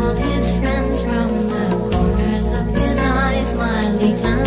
all his friends from the corners of his eyes, smiling.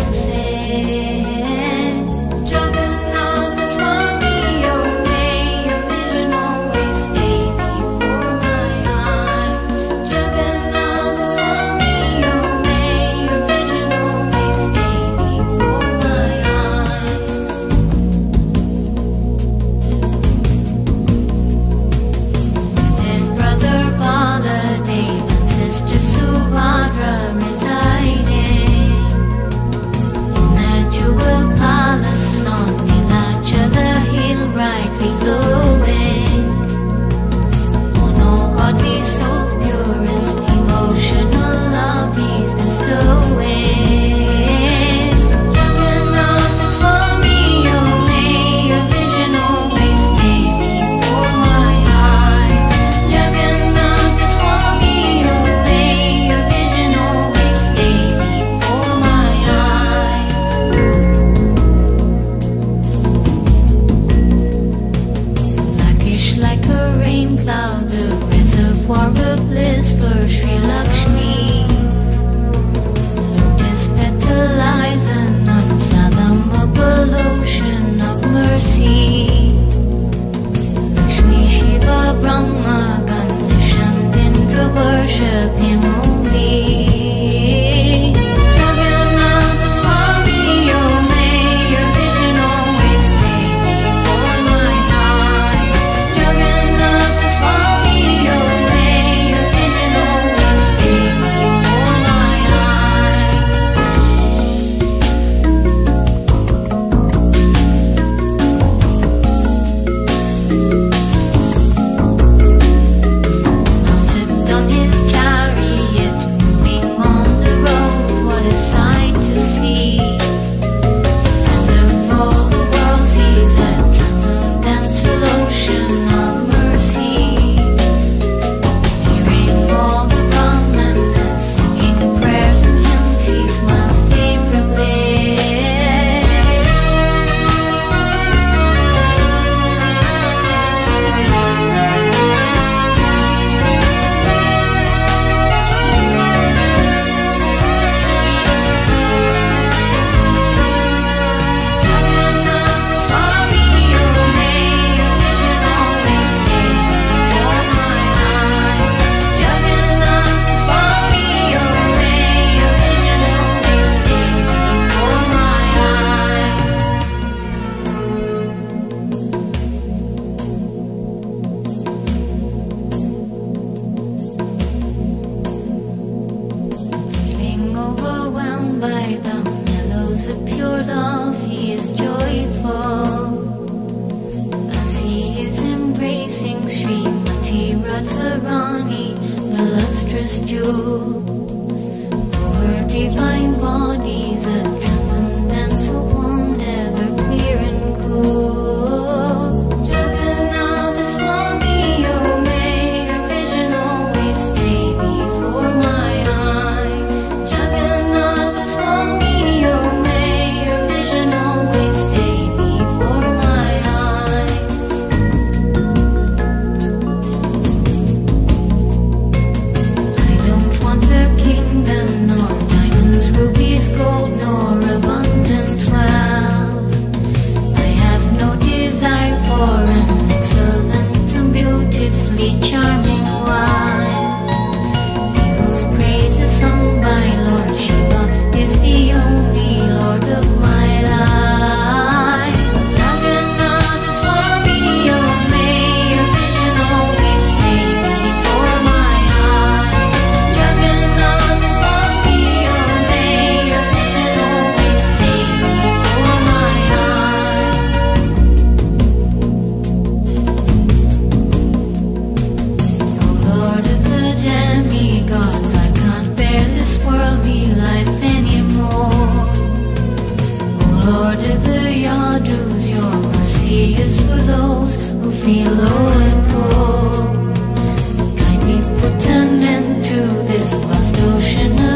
just you.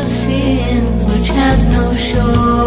Sins which has no shore.